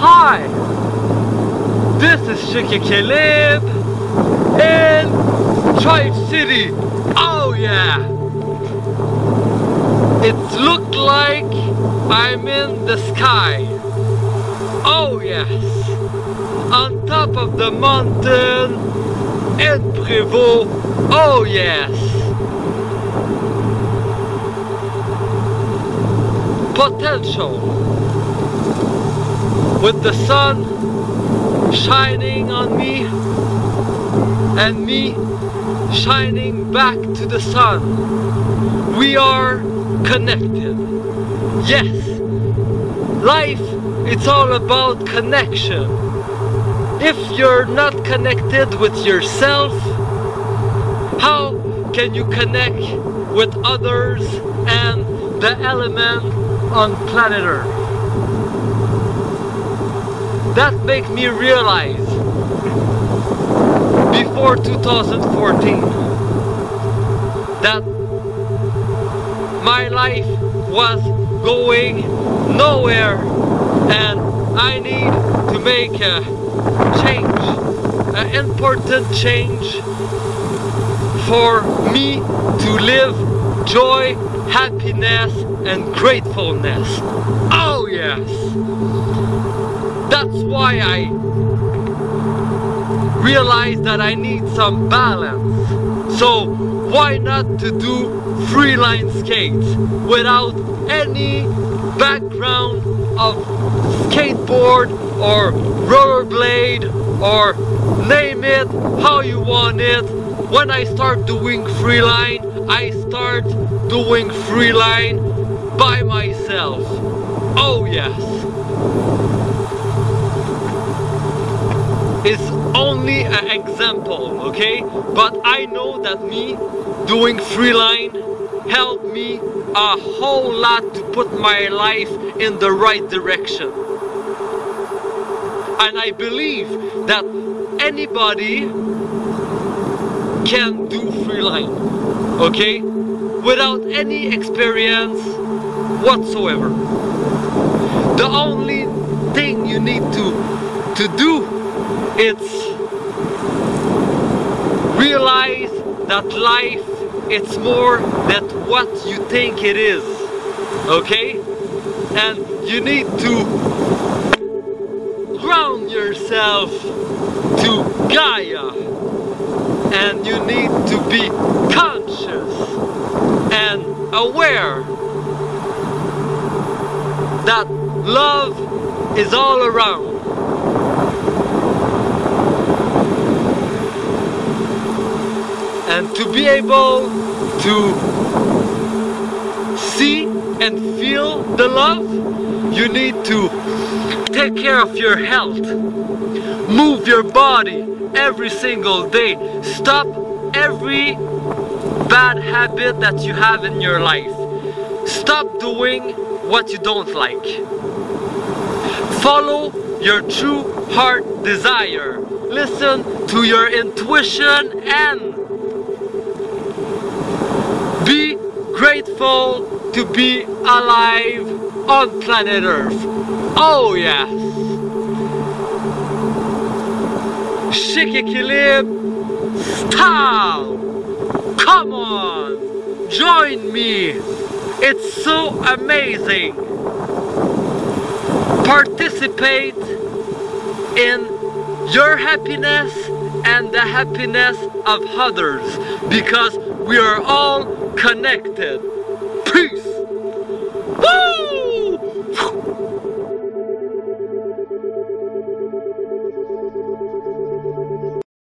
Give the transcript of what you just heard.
Hi! This is Chic Équilibre in Tribe City. Oh yeah! It's looked like I'm in the sky. Oh yes! On top of the mountain in Prévost. Oh yes! Potential with the sun shining on me and me shining back to the sun. We are connected. Yes, life it's all about connection. If you're not connected with yourself, how can you connect with others and the element on planet Earth? That makes me realize before 2014 that my life was going nowhere and I need to make a change, an important change for me to live joy, happiness and gratefulness. Oh yes! That's why I realized that I need some balance. So why not to do freeline skates without any background of skateboard or rollerblade or name it how you want it. When I start doing freeline, I start doing freeline by myself. Oh yes. It's only an example, okay? But I know that me doing freeline helped me a whole lot to put my life in the right direction. And I believe that anybody can do freeline, okay? Without any experience whatsoever. The only thing you need to to do it's realize that life it's more than what you think it is okay and you need to ground yourself to Gaia and you need to be conscious and aware that love is all around. And to be able to see and feel the love you need to take care of your health. Move your body every single day. Stop every bad habit that you have in your life. Stop doing what you don't like. Follow your true heart desire. Listen to your intuition and be grateful to be alive on planet Earth. Oh yes. Chic Équilibre style. Come on. Join me. It's so amazing. Participate in your happiness and the happiness of others because we are all connected. Peace.